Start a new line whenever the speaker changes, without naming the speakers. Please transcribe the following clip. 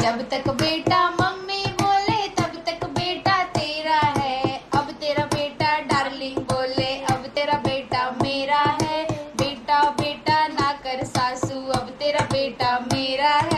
जब तक बेटा मम्मी बोले, तब तक बेटा तेरा है। अब तेरा बेटा डार्लिंग बोले, अब तेरा बेटा मेरा है। बेटा बेटा ना कर सासू, अब तेरा बेटा मेरा है।